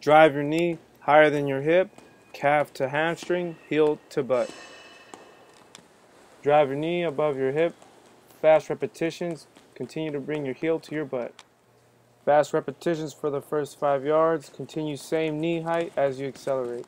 Drive your knee higher than your hip, calf to hamstring, heel to butt. Drive your knee above your hip, fast repetitions, continue to bring your heel to your butt. Fast repetitions for the first five yards, continue same knee height as you accelerate.